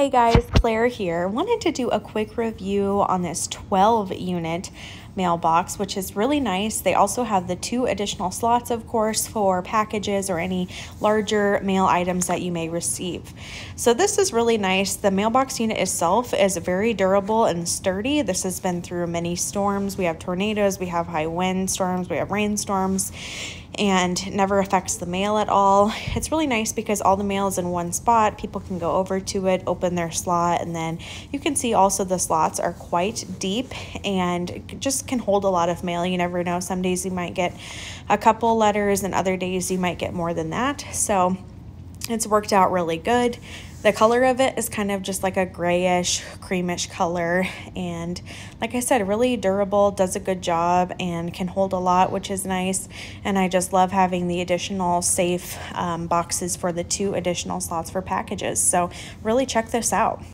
Hey guys, Claire here. Wanted to do a quick review on this 12 unit mailbox, which is really nice. They also have the two additional slots, of course, for packages or any larger mail items that you may receive. So this is really nice. The mailbox unit itself is very durable and sturdy. This has been through many storms. We have tornadoes, we have high wind storms, we have rainstorms and never affects the mail at all. It's really nice because all the mail is in one spot. People can go over to it, open their slot, and then you can see also the slots are quite deep and just can hold a lot of mail. You never know. Some days you might get a couple letters, and other days you might get more than that. So it's worked out really good. The color of it is kind of just like a grayish, creamish color. And like I said, really durable, does a good job, and can hold a lot, which is nice. And I just love having the additional safe um, boxes for the two additional slots for packages. So really check this out.